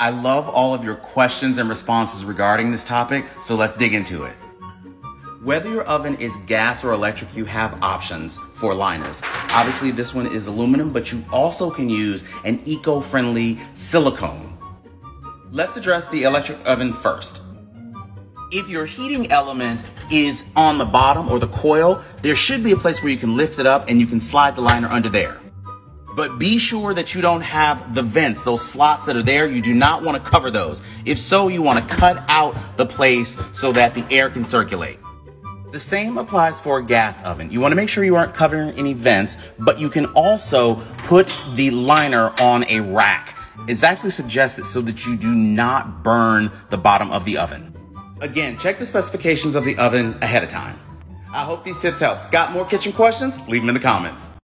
I love all of your questions and responses regarding this topic, so let's dig into it. Whether your oven is gas or electric, you have options for liners. Obviously, this one is aluminum, but you also can use an eco-friendly silicone. Let's address the electric oven first. If your heating element is on the bottom or the coil, there should be a place where you can lift it up and you can slide the liner under there. But be sure that you don't have the vents, those slots that are there. You do not want to cover those. If so, you want to cut out the place so that the air can circulate. The same applies for a gas oven. You want to make sure you aren't covering any vents, but you can also put the liner on a rack. It's actually suggested so that you do not burn the bottom of the oven. Again, check the specifications of the oven ahead of time. I hope these tips help. Got more kitchen questions? Leave them in the comments.